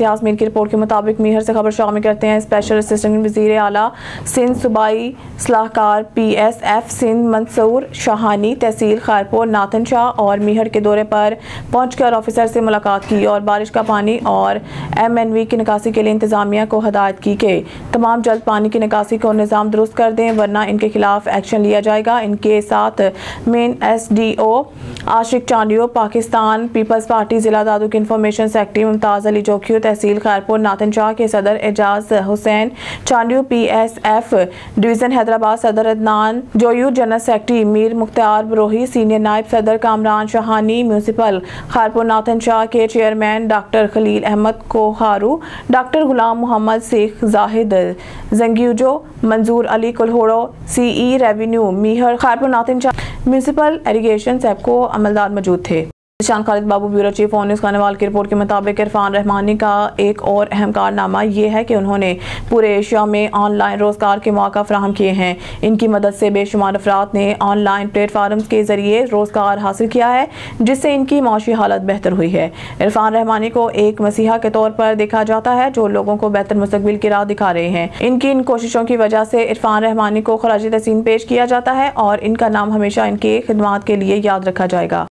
اتحاس میر کی رپورٹ کے مطابق میہر سے خبر شامل کرتے ہیں۔ اسپیشل اسسٹنٹ وزیر اعلیٰ سندھ صوبائی صلاحکار P S F Sindh Mansoor Shahani, تحصیل خیرپور ناتن شاہ اور میہر کے دورے پر پہنچ کر آفیسر سے ملاقات کی اور بارش کا پانی اور ایم این وی کی نکاسی کے لیے انتظامیہ کو ہدایت کی کہ تمام جلد پانی کی نکاسی کو نظام درست کر دیں، ورنہ ان کے خلاف ایکشن لیا جائے گا۔ ان کے ساتھ مین ایس ڈی او عاشق چانڈیو پاکستان، پیپلز پارٹی، ضلع دادو کی انفارمیشن سیکٹری، ممتاز علی جوکیو تحصیل خیرپور، ناتن شاہ کے صدر، Ejaz Hussain Chandio P S F division, Hyderabad, صدر Adnan Joyo, general secretary Mir Mukhtar Brohi, senior نائب صدر کامران شاہانی، میونسپل خیرپور، ناتن شاہ کے chairman doctor Khalil Ahmed Koharo, doctor Ghulam Muhammad سیخ زاہد زنگیوجو، منظور علی کلہوڑو، سی ای ریونیو میہر خیرپور، ناتن شاہ، میونسپل ایریگیشن سیب کو عملدار موجود تھے۔ شان خالد بابو، بیورو چیف اونیس خانوال کی رپورٹ کے مطابق عرفان رحمانی کا ایک اور اہم کارنامہ یہ ہے کہ انہوں نے پورے ایشیا میں آن لائن روزگار کے مواقع فراہم کیے ہیں۔ ان کی مدد سے بے شمار افراد نے آن لائن پلیٹ فارمز کے ذریعے روزگار حاصل کیا ہے، جس سے ان کی معاشی حالت بہتر ہوئی ہے۔ عرفان رحمانی کو ایک مسیحا کے طور پر دیکھا جاتا ہے، جو لوگوں کو بہتر مستقبل کی راہ دکھا رہے ہیں۔ ان کی ان کوششوں کی وجہ سے عرفان رحمانی کو خراج تحسین پیش کیا جاتا ہے اور ان کا نام ہمیشہ ان کے خدمات کے لیے یاد رکھا جائے گا۔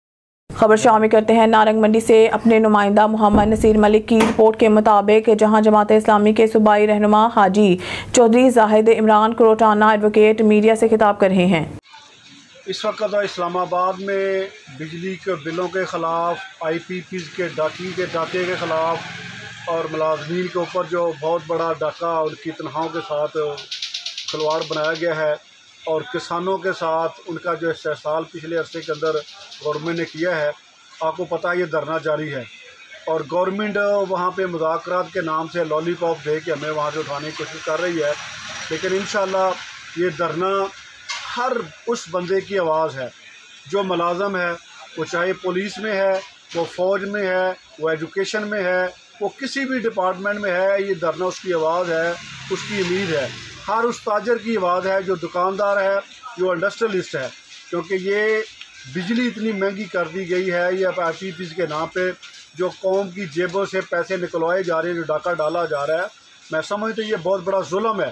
خبر شامل کرتے ہیں۔ نارنگ منڈی سے اپنے نمائندہ محمد نصیر ملک کی رپورٹ کے مطابق جہاں جماعت اسلامی کے صوبائی رہنما حاجی چودھری زاہد عمران کروٹانہ ایڈوکیٹ میڈیا سے خطاب کر رہے ہیں۔ اس وقت اسلام آباد میں بجلی کے بلوں کے خلاف آئی پی پیز کے ڈاکی کے ڈاکے کے خلاف اور ملازمین کے اوپر جو بہت بڑا ڈاکہ ان کی تنہاؤں کے ساتھ کھلواڑ بنایا گیا ہے۔ اور کسانوں کے ساتھ ان کا جو استحصال پچھلے عرصے کے اندر گورنمنٹ نے کیا ہے، آپ کو پتہ یہ دھرنا جاری ہے۔ اور گورنمنٹ وہاں پہ مذاکرات کے نام سے لالی پاپ دے کے ہمیں وہاں سے اٹھانے کی کوشش کر رہی ہے۔ لیکن انشاءاللہ یہ دھرنا ہر اس بندے کی آواز ہے جو ملازم ہے۔ وہ چاہے پولیس میں ہے، وہ فوج میں ہے، وہ ایجوکیشن میں ہے، وہ کسی بھی ڈپارٹمنٹ میں ہے، یہ دھرنا اس کی آواز ہے، اس کی امید ہے۔ ہر اس تاجر کی آواز ہے جو دکاندار ہے، جو انڈسٹریلسٹ ہے۔ کیونکہ یہ بجلی اتنی مہنگی کر دی گئی ہے، یہ آئی پی پیز کے نام پہ جو قوم کی جیبوں سے پیسے نکلوائے جا رہے ہیں، جو ڈاکہ ڈالا جا رہا ہے، میں سمجھتا ہوں یہ بہت بڑا ظلم ہے۔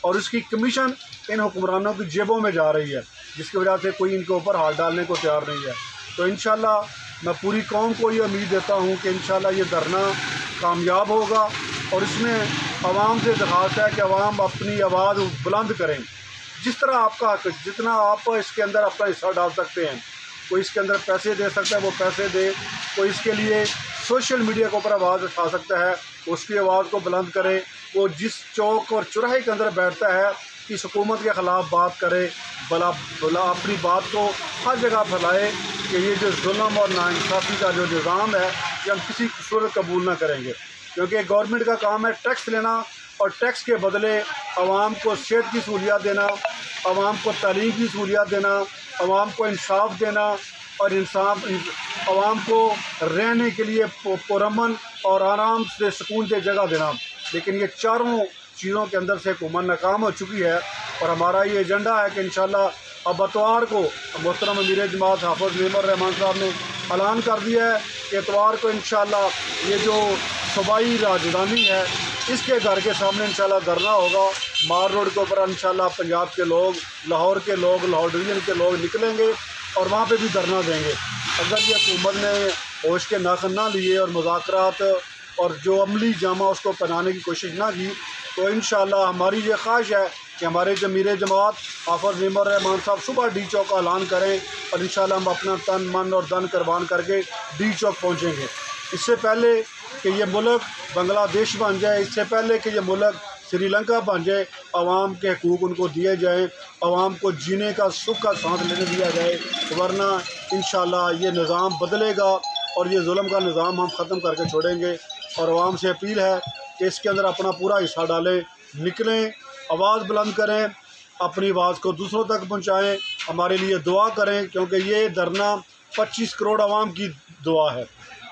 اور اس کی کمیشن ان حکمرانوں کی جیبوں میں جا رہی ہے، جس کی وجہ سے کوئی ان کے اوپر ہاتھ ڈالنے کو تیار نہیں ہے۔ تو انشاءاللہ میں پوری قوم کو یہ امید دیتا ہوں کہ انشاءاللہ یہ دھرنا کامیاب ہوگا۔ اور اس میں عوام سے درخواست ہے کہ عوام اپنی آواز بلند کریں۔ جس طرح آپ کا حق جتنا آپ اس کے اندر اپنا حصہ ڈال سکتے ہیں، کوئی اس کے اندر پیسے دے سکتا ہے، وہ پیسے دے۔ کوئی اس کے لیے سوشل میڈیا کے اوپر آواز اٹھا سکتا ہے، اس کی آواز کو بلند کرے۔ وہ جس چوک اور چوراہے کے اندر بیٹھتا ہے، اس حکومت کے خلاف بات کرے۔ بلا بلا اپنی بات کو ہر جگہ پھیلائے کہ یہ جو ظلم اور ناانصافی کا جو نظام ہے، یہ ہم کسی صورت قبول نہ کریں گے۔ کیونکہ گورنمنٹ کا کام ہے ٹیکس لینا اور ٹیکس کے بدلے عوام کو صحت کی سہولیات دینا، عوام کو تعلیم کی سہولیات دینا، عوام کو انصاف دینا اور انصاف، عوام کو رہنے کے لیے پرامن اور آرام سے سکون سے جگہ دینا۔ لیکن یہ چاروں چیزوں کے اندر سے حکومت ناکام ہو چکی ہے اور ہمارا یہ ایجنڈا ہے کہ انشاءاللہ اب اتوار کو محترم امیر جماعت حافظ نعم الرحمان صاحب نے اعلان کر دیا ہے کہ اتوار کو انشاءاللہ یہ جو صوبائی راجدھانی ہے۔ اس کے گھر کے سامنے انشاءاللہ دھرنا ہوگا۔ مار روڈ کے اوپر انشاءاللہ پنجاب کے لوگ، لاہور کے لوگ، لاہور ڈویژن کے لوگ نکلیں گے اور وہاں پہ بھی دھرنا دیں گے۔ اگر یہ حکومت نے ہوش کے ناخن نہ لیے اور مذاکرات اور جو عملی جامع اس کو پہنانے کی کوشش نہ کی، تو انشاءاللہ ہماری یہ خواہش ہے کہ ہمارے جمیر جماعت، حافظ نعم الرحمان صاحب صبح ڈی چوک کا اعلان کریں اور انشاءاللہ ہم اپنا تن، من اور دن قربان کر کے ڈی چوک پہنچیں گے۔ اس سے پہلے کہ یہ ملک بنگلہ دیش بن جائے، اس سے پہلے کہ یہ ملک سری لنکا بن جائے، عوام کے حقوق ان کو دیے جائیں، عوام کو جینے کا، سکھ کا سانس لینے دیا جائے، ورنہ انشاءاللہ یہ نظام بدلے گا اور یہ ظلم کا نظام ہم ختم کر کے چھوڑیں گے۔ اور عوام سے اپیل ہے کہ اس کے اندر اپنا پورا حصہ ڈالیں، نکلیں، آواز بلند کریں، اپنی آواز کو دوسروں تک پہنچائیں، ہمارے لیے دعا کریں، کیونکہ یہ دھرنا پچیس کروڑ عوام کی دعا ہے۔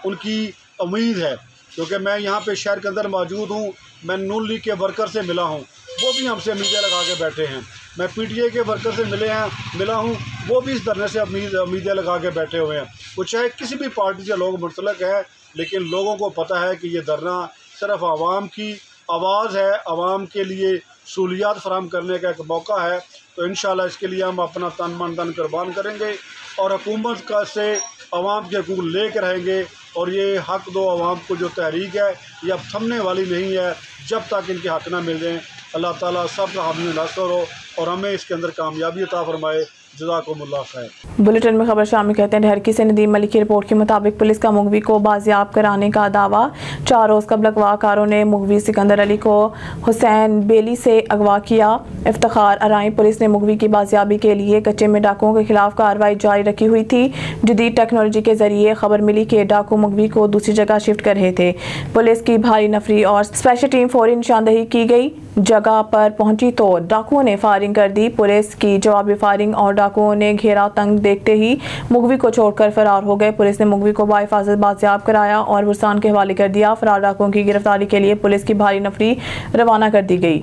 ان کی امید ہے کیونکہ میں یہاں پہ شہر کے اندر موجود ہوں، میں نون لیگ کے ورکر سے ملا ہوں، وہ بھی ہم سے امیدیں لگا کے بیٹھے ہیں۔ میں پی ٹی اے کے ورکر سے ملے ہیں، ملا ہوں، وہ بھی اس دھرنے سے امید امیدیں لگا کے بیٹھے ہوئے ہیں۔ وہ چاہے کسی بھی پارٹی سے لوگ منسلک ہے لیکن لوگوں کو پتہ ہے کہ یہ دھرنا صرف عوام کی آواز ہے، عوام کے لیے سہولیات فراہم کرنے کا ایک موقع ہے۔ تو انشاءاللہ اس کے لیے ہم اپنا تن من دن قربان کریں گے اور حکومت کا سے عوام کے حقوق لے کے رہیں گے۔ اور یہ حق دو عوام کو جو تحریک ہے، یہ اب تھمنے والی نہیں ہے جب تک ان کے حق نہ مل جائیں۔ اللہ تعالیٰ سب کا حامی نصر ہو اور ہمیں اس کے اندر کامیابی عطا فرمائے۔ جزاکم اللہ خیر۔ بلٹن میں خبر شامل کہتے ہیں ڈھرکی سے ندیم ملک کی رپورٹ کے مطابق پولیس کا مغوی کو بازیاب کرانے کا دعویٰ۔ چار روز قبل اغوا کاروں نے مغوی سکندر علی کو حسین بیلی سے اغوا کیا۔ افتخار ارائیں، پولیس نے مغوی کی بازیابی کے لیے کچے میں ڈاکوں کے خلاف کاروائی جاری رکھی ہوئی تھی۔ جدید ٹیکنالوجی کے ذریعے خبر ملی کہ ڈاکو مغوی کو دوسری جگہ شفٹ کر رہے تھے۔ پولیس کی بھاری نفری اور اسپیشل ٹیم فوری نشاندہی کی گئی۔ جگہ پر پہنچی تو ڈاکوؤں نے فائرنگ کر دی۔ پولیس کی جوابی فائرنگ اور ڈاکوؤں نے گھیرا تنگ دیکھتے ہی مغوی کو چھوڑ کر فرار ہو گئے۔ پولیس نے مغوی کو باحفاظت بازیاب کرایا اور برسان کے حوالے کر دیا۔ فرار ڈاکوؤں کی گرفتاری کے لیے پولیس کی بھاری نفری روانہ کر دی گئی۔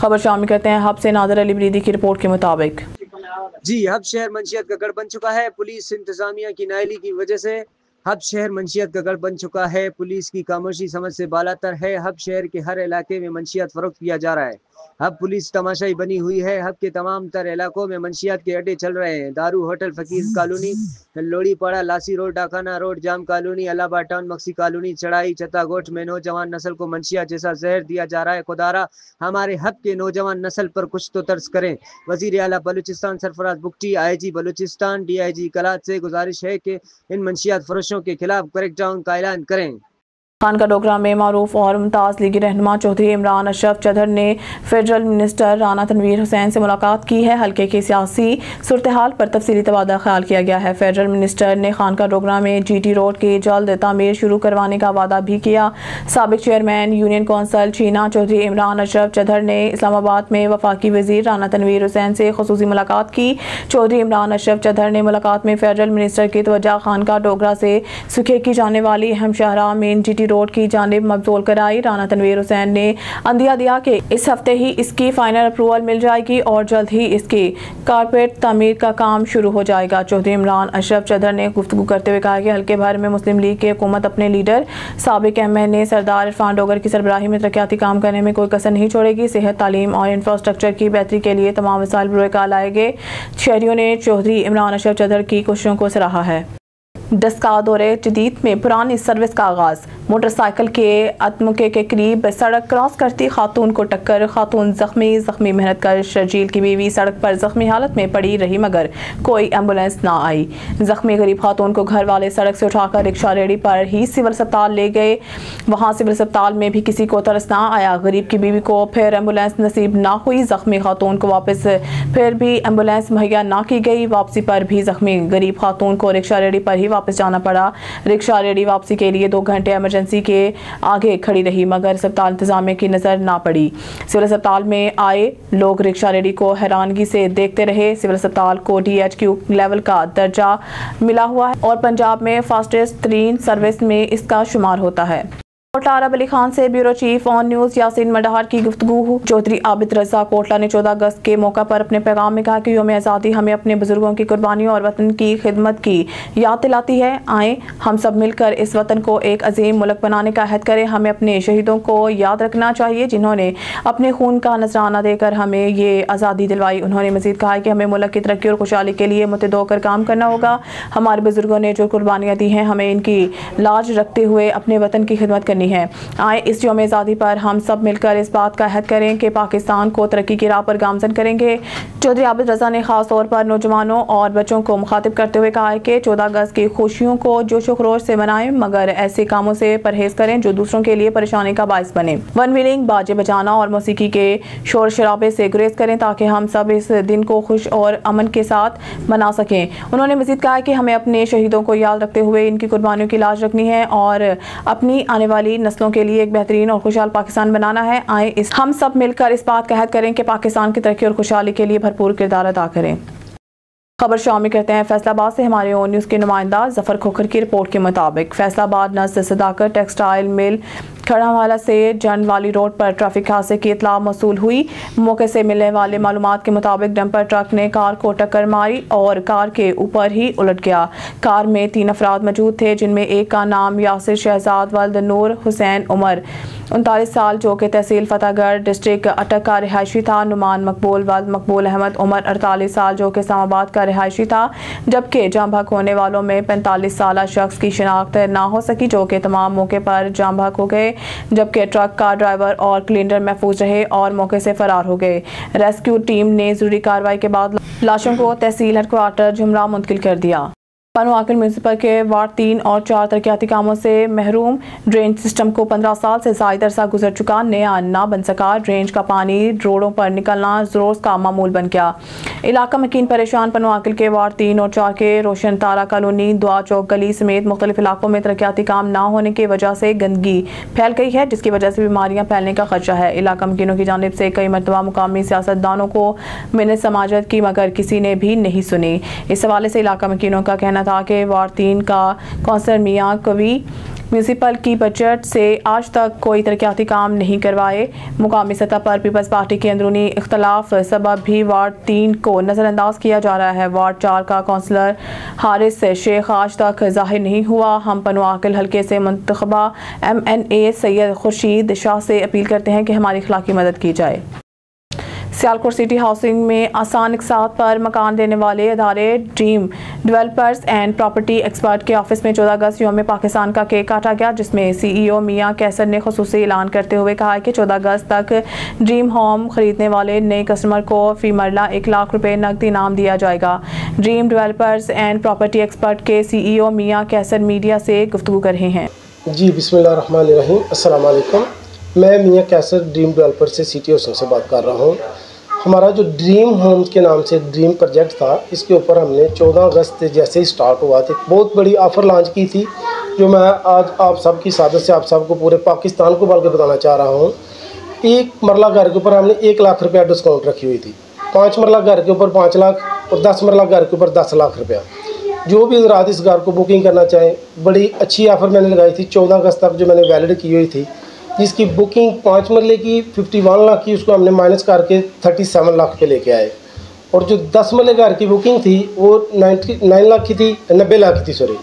خبر شامل کرتے ہیں حب سے نادر علی بریدی کی رپورٹ کے مطابق۔ جی حب شہر منشیت کا گڑھ بن چکا ہے۔ پولیس انتظامیہ کی نائلی کی وجہ سے حب شہر منشیت کا گڑھ بن چکا ہے۔ پولیس کی خاموشی سمجھ سے بالاتر ہے۔ حب شہر کے ہر علاقے میں منشیات فروخت کیا جا رہا ہے۔ ہب پولیس تماشائی بنی ہوئی ہے۔ ہب کے تمام تر علاقوں میں منشیات کے اڈے چل رہے ہیں۔ Daru hotel, Faqir colony, Lori Para, Lasi road, Dakana road, Jam colony Allah town, Maksi colony چڑھائی چتا گوٹھ میں نوجوان نسل کو منشیات جیسا زہر دیا جا رہا ہے۔ خدارہ ہمارے حق کے نوجوان نسل پر کچھ تو ترس کریں۔ وزیر اعلیٰ Balochistan Sarfraz Bugti I G Balochistan, D I G Kalat سے گزارش ہے کہ ان منشیات فروشوں کے خلاف کریک ڈاؤن کا اعلان کریں۔ خان کا ڈوگرا میں معروف اور ممتاز لیگی رہنما چودھری عمران اشرف چدھر نے فیڈرل منسٹر رانا تنویر حسین سے ملاقات کی ہے۔ حلقے کی سیاسی صورتحال پر تفصیلی تبادلہ خیال کیا گیا ہے۔ فیڈرل منسٹر نے خان کا ڈوگرا میں جی ٹی روڈ کی جلد تعمیر شروع کروانے کا وعدہ بھی کیا۔ سابق چیئرمین یونین کونسل چینا چودھری عمران اشرف چدھر نے اسلام آباد میں وفاقی وزیر رانا تنویر حسین سے خصوصی ملاقات کی۔ چودھری عمران اشرف چدھر نے ملاقات میں فیڈرل منسٹر کی توجہ خان کا ڈوگرا سے سکھے کی جانے والی اہم شہرہ مین جی ٹی روڈ کی جانب مبزول کرائی رانا تنویر حسین نے اندیا دیا کہ اس ہفتے ہی اس کی فائنل اپروول مل جائے گی اور جلد ہی اس کی کارپیٹ تعمیر کا کام شروع ہو جائے گا چودھری عمران اشرف چدر نے گفتگو کرتے ہوئے کہا کہ ہلکے بھر میں مسلم لیگ کے حکومت اپنے لیڈر سابق ایم این اے سردار عرفان ڈوگر کی سربراہی میں ترقیاتی کام کرنے میں کوئی کسر نہیں چھوڑے گی صحت تعلیم اور انفراسٹرکچر کی بہتری کے لیے تمام وسائل بروئے کال آئے گے شہریوں نے چودھری عمران اشرف چدر کی کوششوں کو سراہا ہے ڈسکا دورے جدید میں پرانی سروس کا آغاز۔ موٹر سائیکل کے اتمکے کے قریب سڑک کراس کرتی خاتون کو ٹکر۔ خاتون زخمی زخمی محنت کر شرجیل کی بیوی سڑک پر زخمی حالت میں پڑی رہی مگر کوئی ایمبولینس نہ آئی۔ زخمی غریب خاتون کو گھر والے سڑک سے اٹھا کر رکشہ ریڑی پر ہی سول اسپتال لے گئے۔ وہاں سول اسپتال میں بھی کسی کو ترس نہ آیا۔ غریب کی بیوی کو پھر ایمبولینس نصیب نہ ہوئی۔ زخمی خاتون کو واپس پھر بھی ایمبولینس مہیا نہ کی گئی۔ واپسی پر بھی زخمی غریب خاتون کو رکشہ ریڑی پر ہی واپس جانا پڑا۔ رکشہ ریڈی واپسی کے لیے دو گھنٹے ایمرجنسی کے آگے کھڑی رہی، مگر اسپتال انتظامیہ کی نظر نہ پڑی۔ سول اسپتال میں آئے لوگ رکشہ ریڈی کو حیرانگی سے دیکھتے رہے۔ سول اسپتال کو ڈی ایچ کیو لیول کا درجہ ملا ہوا ہے اور پنجاب میں فاسٹسٹ ترین سروس میں اس کا شمار ہوتا ہے۔ کوٹلا عرب علی خان سے bureau chief on news Yasin Madhar کی گفتگو۔ چودھری عابد رضا کوٹلا نے چودہ اگست کے موقع پر اپنے پیغام میں کہا کہ یوم آزادی ہمیں اپنے بزرگوں کی قربانیوں اور وطن کی خدمت کی یاد دلاتی ہے۔ آئیں ہم سب مل کر اس وطن کو ایک عظیم ملک بنانے کا عہد کریں۔ ہمیں اپنے شہیدوں کو یاد رکھنا چاہیے جنہوں نے اپنے خون کا نذرانہ دے کر ہمیں یہ آزادی دلوائی۔ انہوں نے مزید کہا کہ ہمیں ملک کی ترقی اور خوشحالی کے لیے متد ہو کر کام کرنا ہوگا۔ ہمارے بزرگوں نے جو قربانیاں دی ہیں، ہمیں ان کی لاج رکھتے ہوئے اپنے وطن کی خدمت کرنی ہے۔ آئیں اس یوم آزادی پر ہم سب مل کر اس بات کا عہد کریں کہ پاکستان کو ترقی کی راہ پر گامزن کریں گے۔ چودھری عابد رضا نے خاص طور پر نوجوانوں اور بچوں کو مخاطب کرتے ہوئے کہا ہے کہ چودہ اگست کی خوشیوں کو جوش و خروش سے منائیں، مگر ایسے کاموں سے پرہیز کریں جو دوسروں کے لیے پریشانی کا باعث بنے۔ ون ویلنگ، باجے بجانا اور موسیقی کے شور شرابے سے گریز کریں تاکہ ہم سب اس دن کو خوش اور امن کے ساتھ منا سکیں۔ انہوں نے مزید کہا کہ ہمیں اپنے شہیدوں کو یاد رکھتے ہوئے ان کی قربانیوں کی لاج رکھنی ہے اور اپنی آنے والی نسلوں کے لیے ایک بہترین اور خوشحال پاکستان بنانا ہے۔ آئیں اس ہم سب مل کر اس بات کا عہد کریں کہ پاکستان کی ترقی اور خوشحالی کے لیے بھرپور کردار ادا کریں۔ خبر شامی کرتے ہیں فیصل آباد سے ہمارے اون نیوز کے نمائندہ ظفر کھوکھر کی رپورٹ کے مطابق فیصل آباد نسل صداقت ٹیکسٹائل مل کھڑا والا سے جن والی روڈ پر ٹریفک حادثے کی اطلاع موصول ہوئی۔ موقع سے ملنے والے معلومات کے مطابق ڈمپر ٹرک نے کار کو ٹکر ماری اور کار کے اوپر ہی الٹ گیا۔ کار میں تین افراد موجود تھے، جن میں ایک کا نام یاسر شہزاد ولد نور حسین عمر۔ انتالیس سال جو کہ تحصیل فتح گڑھ ڈسٹرکٹ اٹک کا رہائشی تھا نمان مقبول، ولد مقبول احمد عمر اڑتالیس سال جو کہ اسلام آباد کا رہائشی تھا، جبکہ جام بھک ہونے والوں میں پینتالیس سالہ شخص کی شناخت نہ ہو سکی جو کہ تمام موقع پر جام بھک ہو گئے۔ جبکہ ٹرک کا ڈرائیور اور کلینڈر محفوظ رہے اور موقع سے فرار ہو گئے۔ ریسکیو ٹیم نے ضروری کاروائی کے بعد لاشوں کو تحصیل ہیڈ کوارٹر جمرہ منتقل کر دیا۔ پنواکل میونسپل کے وارڈ تین اور چار ترقیاتی کاموں سے محروم ڈرینج سسٹم کو پندرہ سال سے زائد عرصہ گزر چکا، نیا نہ بن سکا۔ ڈرینج کا پانی روڈوں پر نکلنا زروز کا معمول بن گیا۔ علاقہ مکین پریشان پنواکل کے وارڈ تین اور چار کے روشن تارا کالونی دعا چوک گلی سمیت مختلف علاقوں میں ترقیاتی کام نہ ہونے کی وجہ سے گندگی پھیل گئی ہے، جس کی وجہ سے بیماریاں پھیلنے کا خدشہ ہے۔ علاقہ مکینوں کی جانب سے کئی مرتبہ مقامی سیاستدانوں کو منت سماجت کی مگر کسی نے بھی نہیں سنی۔ اس حوالے سے علاقہ مکینوں کا کہنا تھا کہ وارڈ تین کا کونسلر میاں کوی میونسپل کی بجٹ سے آج تک کوئی ترقیاتی کام نہیں کروائے۔ مقامی سطح پر پیپلز پارٹی کے اندرونی اختلاف سبب بھی وارڈ تین کو نظر انداز کیا جا رہا ہے۔ وارڈ چار کا کونسلر حارث شیخ آج تک ظاہر نہیں ہوا۔ ہم پنواکل حلقے سے منتخبہ M N A Syed Khurshid Shah سے اپیل کرتے ہیں کہ ہماری اخلاقی مدد کی جائے۔ سیالکوٹ سٹی ہاؤسنگ میں آسان اقساط پر مکان دینے والے ادارے dream developers and property expert کے آفس میں چودہ اگست یوم پاکستان کا کیک کاٹا گیا، جس میں سی ای او میاں کیسر نے خصوصی اعلان کرتے ہوئے کہا کہ چودہ اگست تک ڈریم ہوم خریدنے والے نئے کسٹمر کو فی مرلہ ایک لاکھ روپے نقد انعام دیا جائے گا۔ Dream developers and property expert کے سی ای او میاں کیسر میڈیا سے گفتگو کر رہے ہیں۔ جی بسم اللہ الرحمن الرحیم، السلام علیکم۔ میں میاں کیسر ڈریم ڈیولپر سے سی ٹی او سے بات کر رہا ہوں۔ ہمارا جو ڈریم ہومز کے نام سے ڈریم پروجیکٹ تھا، اس کے اوپر ہم نے چودہ اگست جیسے ہی سٹارٹ ہوا تھا بہت بڑی آفر لانچ کی تھی، جو میں آج آپ سب کی سعادت سے آپ سب کو پورے پاکستان کو بلکہ بتانا چاہ رہا ہوں۔ ایک مرلہ گھر کے اوپر ہم نے ایک لاکھ روپیہ ڈسکاؤنٹ رکھی ہوئی تھی۔ پانچ مرلہ گھر کے اوپر پانچ لاکھ اور دس مرلہ گھر کے اوپر دس لاکھ روپیہ۔ جو بھی حضرات اس گھر کو بکنگ کرنا چاہیں، بڑی اچھی آفر میں نے لگائی تھی۔ چودہ اگست تک جو میں نے ویلڈ کی ہوئی تھی جس کی بکنگ پانچ مرلے کی ففٹی ون لاکھ کی اس کو ہم نے مائنس کر کے تھرٹی سیون لاکھ پہ لے کے آئے۔ اور جو دس مرلے گھر کی بکنگ تھی، وہ نائنٹی نائن لاکھ کی تھی، نبے لاکھ کی تھی سوری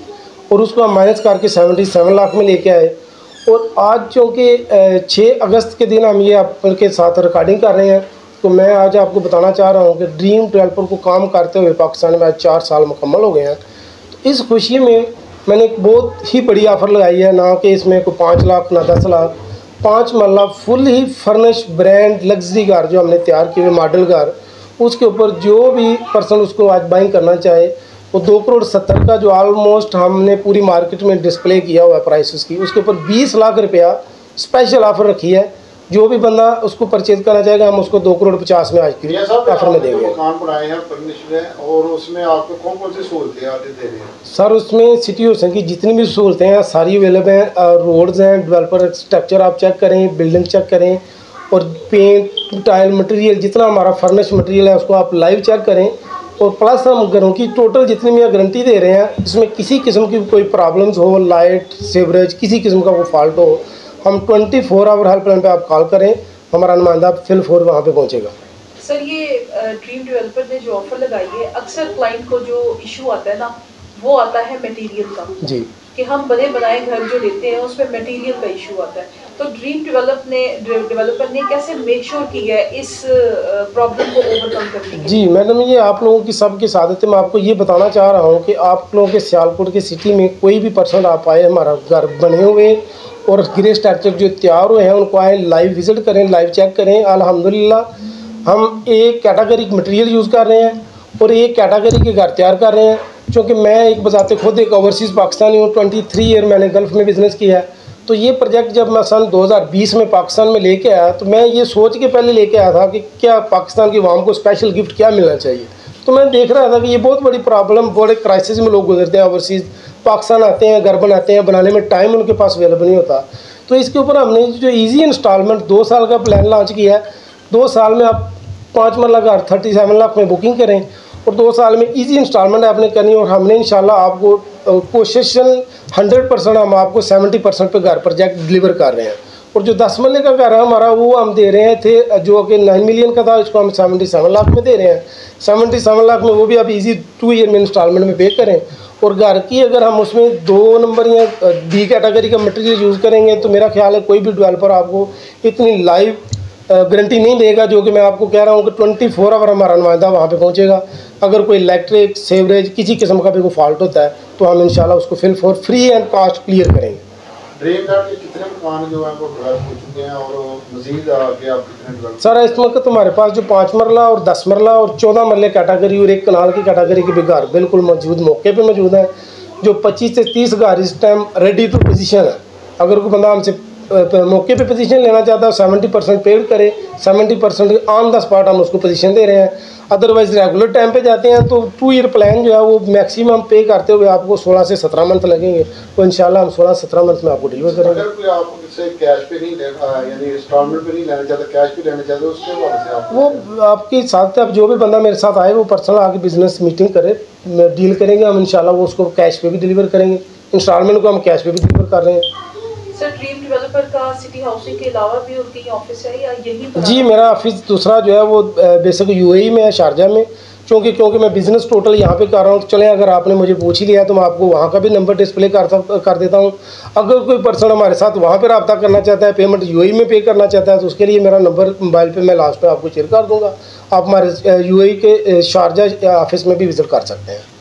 اور اس کو ہم مائنس کر کے سیونٹی سیون لاکھ میں لے کے آئے۔ اور آج چونکہ چھ اگست کے دن ہم یہ آپ کے ساتھ ریکارڈنگ کر رہے ہیں، تو میں آج آپ کو بتانا چاہ رہا ہوں کہ ڈریم ڈیولپر کو کام کرتے ہوئے پاکستان میں آج چار سال مکمل ہو گئے ہیں۔ تو اس خوشی میں میں نے ایک بہت ہی بڑی آفر لگائی ہے، نہ کہ اس میں کوئی پانچ لاکھ، نہ دس لاکھ۔ پانچ مرلہ fully furnished brand luxury car جو ہم نے تیار کی ہوئے ماڈل کار اس کے اوپر جو بھی پرسن اس کو آج بائنگ کرنا چاہے، وہ دو کروڑ ستر کا جو آلموسٹ ہم نے پوری مارکیٹ میں ڈسپلے کیا ہوا ہے پرائسز کی، اس کے اوپر بیس لاکھ روپیہ اسپیشل آفر رکھی ہے۔ جو بھی بندہ اس کو پرچیز کرنا چاہے گا ہم اس کو دو کروڑ پچاس میں آج کی آفر میں دیں گے سر اس میں سٹی حسن کی جتنی بھی سہولتیں ہیں ساری اویلیبل ہیں۔ روڈز ہیں ڈیولپر اسٹرکچر آپ چیک کریں بلڈنگ چیک کریں اور پینٹ ٹائل مٹیریل جتنا ہمارا فرنش مٹیریل ہے اس کو آپ لائیو چیک کریں۔ اور پلس ہم گھروں کی ٹوٹل جتنی بھی گارنٹی دے رہے ہیں اس میں کسی قسم کی کوئی پرابلمز ہو لائٹ سیوریج کسی قسم کا کوئی فالٹ ہو۔ ہم ٹوئنٹی فور آور ہیلپ لائن پہ آپ کال کریں ہمارا نمائندہ فل فور وہاں پہ پہنچے گا۔ سر یہ ڈریم ڈیولپر نے جو آفر لگائی ہے اکثر کلائنٹ کو جو ایشو آتا ہے نا وہ آتا ہے میٹیریل کا۔ جی۔ کہ ہم بنے بنائے گھر جو لیتے ہیں اس پہ میٹیریل کا ایشو آتا ہے۔ تو ڈریم ڈیولپ نے ڈیولپر نے کیسے میک شور کی ہے اس پرابلم کو اوور کم کرنے جی میڈم یہ آپ لوگوں کی سب کی سعادت ہے۔ میں آپ کو یہ بتانا چاہ رہا ہوں کہ آپ لوگوں کے سیالکوٹ کے سٹی میں کوئی بھی پرسن آپ آئے ہمارا گھر بنے ہوئے اور گرے اسٹرکچر جو تیار ہوئے ہیں، ان کو آئیں لائیو وزٹ کریں لائیو چیک کریں۔ الحمدللہ، ہم ایک کیٹاگری مٹیریل یوز کر رہے ہیں اور ایک کیٹاگری کے گھر تیار کر رہے ہیں۔ چونکہ میں ایک بذات خود ایک اوورسیز پاکستانی ہوں ٹوئنٹی تھری ایئر میں نے گلف میں بزنس کیا ہے۔ تو یہ پروجیکٹ جب میں سن دو ہزار بیس میں پاکستان میں لے کے آیا، تو میں یہ سوچ کے پہلے لے کے آیا تھا کہ کیا پاکستان کی عوام کو اسپیشل گفٹ کیا ملنا چاہیے۔ تو میں دیکھ رہا تھا کہ یہ بہت بڑی پرابلم بڑے کرائسس میں لوگ گزرتے ہیں اوورسیز پاکستان آتے ہیں، گھر بناتے ہیں، بنانے میں ٹائم ان کے پاس اویلیبل نہیں ہوتا۔ تو اس کے اوپر ہم نے جو ایزی انسٹالمنٹ دو سال کا پلان لانچ کیا ہے۔ دو سال میں آپ پانچ مرلہ گھر تھرٹی سیون لاکھ میں بکنگ کریں۔ اور دو سال میں ایزی انسٹالمنٹ آپ نے کرنی اور ہم نے انشاءاللہ آپ کو، کوشش ہنڈریڈ پرسنٹ ہم آپ کو سیونٹی پرسنٹ پہ گھر پروجیکٹ ڈلیور کر رہے ہیں۔ اور جو دس مرلے کا گھر ہے ہمارا وہ ہم دے رہے تھے، جو کہ نائن ملین کا تھا، اس کو ہم سیونٹی سیون لاکھ میں دے رہے ہیں۔ سیونٹی سیون لاکھ میں وہ بھی آپ ایزی ٹو ایئر میں انسٹالمنٹ میں پے کریں۔ اور گھر کی اگر ہم اس میں دو نمبر یا بی کیٹاگری کا مٹیریل یوز کریں گے، تو میرا خیال ہے کوئی بھی ڈیولپر آپ کو اتنی لائیو گارنٹی نہیں دے گا، جو کہ میں آپ کو کہہ رہا ہوں کہ ٹوئنٹی فور آور ہمارا نمائندہ وہاں پہ پہنچے گا۔ اگر کوئی الیکٹرک سیوریج کسی قسم کا بھی کوئی فالٹ ہوتا ہے، تو ہم انشاءاللہ اس کو full for free and cost clear کریں گے۔ سر، اس وقت تمہارے پاس جو پانچ مرلہ اور دس مرلہ اور چودہ مرلے کیٹاگری اور ایک کنال کی کیٹاگری کے بھی گھر بالکل موجود، موقع پہ موجود ہیں، جو پچیس سے تیس گھر اس ٹائم ریڈی ٹو پوزیشن ہے اگر کوئی بندہ ہم سے موقع پہ پوزیشن لینا چاہتا ہے سیونٹی پرسینٹ پیڈ کرے seventy percent on the spot ہم اس کو پوزیشن دے رہے ہیں ادروائز ریگولر ٹائم پہ جاتے ہیں تو ٹو ایئر پلان جو ہے وہ میکسیمم پے کرتے ہوئے آپ کو سولہ سے سترہ منتھ لگیں گے تو انشاءاللہ ہم سولہ سترہ منتھ میں آپ کو ڈیلیور کریں گے وہ آپ کے ساتھ اب جو بھی بندہ میرے ساتھ آئے وہ پرسنل آ کے بزنس میٹنگ کرے ڈیل کریں گے ہم انشاءاللہ وہ اس کو کیش پہ بھی ڈیلیور کریں گے انسٹالمنٹ کو ہم کیش پہ بھی ڈیلیور کر رہے ہیں جی میرا آفس دوسرا جو ہے وہ بیسک یو اے ای میں ہے، شارجہ میں۔ چونکہ، کیونکہ میں بزنس ٹوٹل یہاں پہ کر رہا ہوں، تو چلیں، اگر آپ نے مجھے پوچھ ہی لیا تو میں آپ کو وہاں کا بھی نمبر ڈسپلے کر دیتا ہوں۔ اگر کوئی پرسن ہمارے ساتھ وہاں پہ رابطہ کرنا چاہتا ہے پیمنٹ یو اے میں پے کرنا چاہتا ہے، تو اس کے لیے میرا نمبر موبائل پہ میں لاسٹ پہ آپ کو شیئر کر دوں گا۔ آپ ہمارے یو اے کے شارجہ آفس میں بھی وزٹ کر سکتے ہیں۔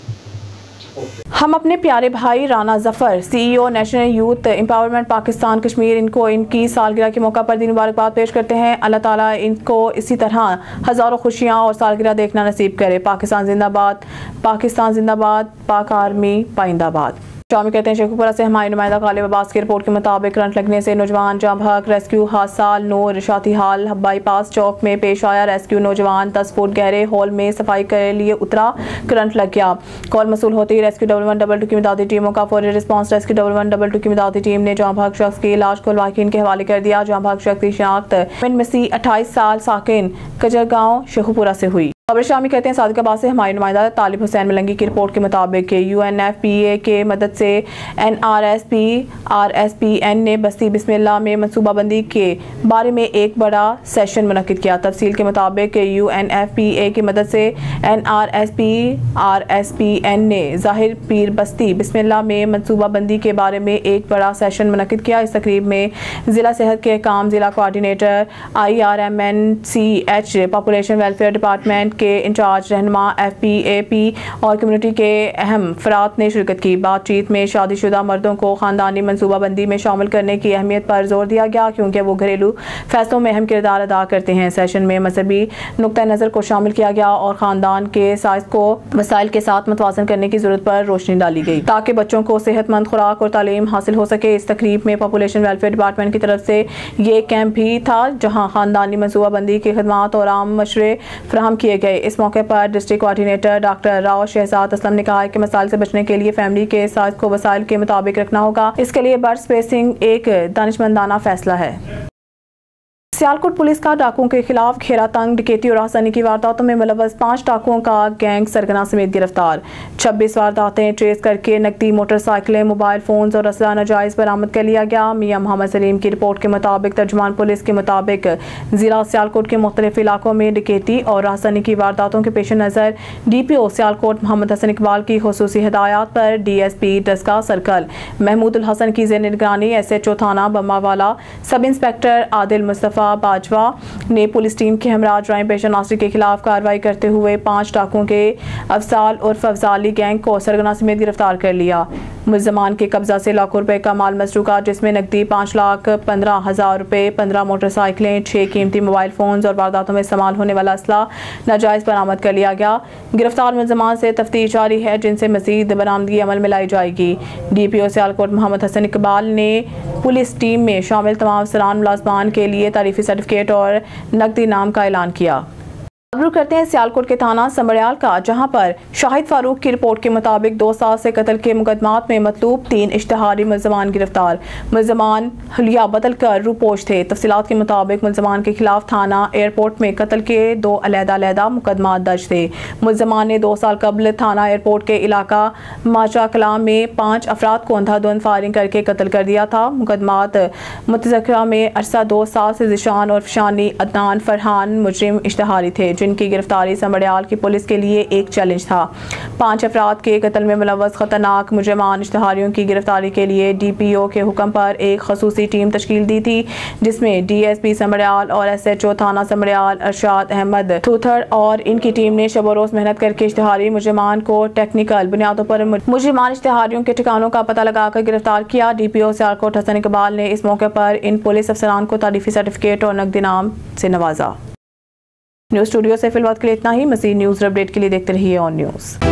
ہم اپنے پیارے بھائی Rana Zafar, C E O national youth empowerment Pakistan, Kashmir, ان کو ان کی سالگرہ کے موقع پر دن مبارکباد پیش کرتے ہیں۔ اللہ تعالیٰ ان کو اسی طرح ہزاروں خوشیاں اور سالگرہ دیکھنا نصیب کرے۔ پاکستان زندہ باد، پاکستان زندہ باد، پاک آرمی، پائندہ باد۔ شامی کہتے ہیں شیخوپورہ سے ہماری نمائندہ غالب عباس کی رپورٹ کے مطابق کرنٹ لگنے سے نوجوان جام بھگ ریسکیو حادثہ، نور رشاتی حال بائی پاس چوک میں پیش آیا ریسکیو نوجوان دس فٹ گہرے ہال میں صفائی کے لیے اترا، کرنٹ لگ گیا۔ کال مسئول ہوتی rescue double one double two کی مدادی ٹیموں کا فوری response rescue double one double two کی مدادی ٹیم نے جام بھگ شخص کی علاج کو الواقین کے حوالے کر دیا۔ جام بھگ شخص کی شناخت مسیح اٹھائیس سال ساکن، کجرگاؤں، شیخوپورہ سے ہوئی۔ خبر شامی کہتے ہیں صادق عباس سے ہماری نمائندہ طالب حسین ملنگی کی رپورٹ کے مطابق U N F P A کے مدد سے N R S P, R S P N نے بستی بسم اللہ میں منصوبہ بندی کے بارے میں ایک بڑا سیشن منعقد کیا۔ تفصیل کے مطابق U N F P A کی مدد سے N R S P, R S P N نے ظاہر پیر بستی بسم اللہ میں منصوبہ بندی کے بارے میں ایک بڑا سیشن منعقد کیا۔ اس تقریب میں ضلع صحت کے کام ضلع coordinator I R M N, C H population welfare department کے انچارج رہنما ایف پی، اے پی اور کمیونٹی کے اہم فرات نے شرکت کی۔ بات چیت میں شادی شدہ مردوں کو خاندانی منصوبہ بندی میں شامل کرنے کی اہمیت پر زور دیا گیا کیونکہ وہ گھریلو فیصلوں میں اہم کردار ادا کرتے ہیں۔ سیشن میں مذہبی نقطہ نظر کو شامل کیا گیا اور خاندان کے سائز کو وسائل کے ساتھ متوازن کرنے کی ضرورت پر روشنی ڈالی گئی۔ تاکہ بچوں کو صحت مند خوراک اور تعلیم حاصل ہو سکے، اس تقریب میں پاپولیشن ویلفیئر ڈپارٹمنٹ کی طرف سے یہ کیمپ بھی تھا جہاں خاندانی منصوبہ بندی کی خدمات اور عام مشورے فراہم کیے گئے۔ اس موقع پر district coordinator doctor Rao Shahzad Aslam نے کہا کہ مسائل سے بچنے کے لیے فیملی کے ساتھ کو وسائل کے مطابق رکھنا ہوگا۔ اس کے لیے برڈ سپیسنگ ایک دانشمندانہ فیصلہ ہے۔ سیالکوٹ پولیس کا ڈاکوں کے خلاف گھیرا تنگ، ڈکیتی اور آسانی کی وارداتوں میں ملوث پانچ ڈاکوں کا گینگ سرگنا سمیت گرفتار۔ چھبیس وارداتیں ٹریس کر کے نقدی موٹر سائیکلیں، موبائل فونز اور اسلحہ نجائز برآمد کر لیا گیا۔ میاں محمد سلیم کی رپورٹ کے مطابق ترجمان پولیس کے مطابق ضلع سیالکوٹ کے مختلف علاقوں میں ڈکیتی اور آسانی کی وارداتوں کے پیش نظر D P O Sialkot Muhammad Hassan Iqbal کی خصوصی ہدایات پر D S P Daska circle. Mahmood Alhassan کی زیر نگرانی ایس ایچ او تھانہ بما والا سب انسپیکٹر عادل مصطفیٰ باجوہ نے پولیس ٹیم کے ہمراہ جرائم پیشہ ناصری کے خلاف کارروائی کرتے ہوئے پانچ ڈاکوں کے افضال اور فضالی گینگ کو سرگنا سمیت گرفتار کر لیا۔ ملزمان کے قبضہ سے لاکھوں روپے کا مال مسروقہ جس میں نقدی پانچ لاکھ پندرہ ہزار روپے، پندرہ موٹر سائیکلیں، چھ قیمتی موبائل فونز اور وارداتوں میں استعمال ہونے والا اسلحہ ناجائز برآمد کر لیا گیا۔ گرفتار ملزمان سے تفتیش جاری ہے، جن سے مزید برآمدگی عمل میں لائی جائے گی۔ D P O Sialkot Muhammad Hassan Iqbal نے پولیس ٹیم میں شامل تمام افسران ملازمان کے لیے تعریفی سرٹیفکیٹ اور نقدی نام کا اعلان کیا۔ خبر کرتے ہیں سیالکوٹ کے تھانہ سمریال کا، جہاں پر شاہد فاروق کی رپورٹ کے مطابق دو سال سے قتل کے مقدمات میں مطلوب تین اشتہاری ملزمان گرفتار۔ ملزمان حلیہ بدل کر روپوش تھے۔ تفصیلات کے مطابق ملزمان کے خلاف تھانہ ایئرپورٹ میں قتل کے دو علیحدہ علیحدہ مقدمات درج تھے۔ ملزمان نے دو سال قبل تھانہ ایئرپورٹ کے علاقہ ماجا کلام میں پانچ افراد کو اندھا دھند فائرنگ کر کے قتل کر دیا تھا۔ مقدمات متذکرہ میں عرصہ دو سال سے زشان اور فشانی عدنان فرحان مجرم اشتہاری تھے۔ جن کی گرفتاری سمڑیال کی پولیس کے لیے ایک چیلنج تھا۔ پانچ افراد کے قتل میں ملوث خطرناک مجرمان اشتہاریوں کی گرفتاری کے لیے ڈی پی او کے حکم پر ایک خصوصی ٹیم تشکیل دی تھی، جس میں ڈی ایس پی سمڑیال اور ایس ایچ او تھانہ سمڑیال ارشاد احمد تھوتھر اور ان کی ٹیم نے شب و روز محنت کر کے اشتہاری مجرمان کو ٹیکنیکل بنیادوں پر مجرمان اشتہاریوں کے ٹھکانوں کا پتہ لگا کر گرفتار کیا۔ D P O Sialkot Hassan Iqbal نے اس موقع پر ان پولیس افسران کو تعریفی سرٹیفکیٹ اور نقد انعام سے نوازا۔ نیوز اسٹوڈیو سے فی الوقت کے لیے اتنا ہی۔ مزید نیوز اپڈیٹ کے لیے دیکھتے رہیے آن نیوز۔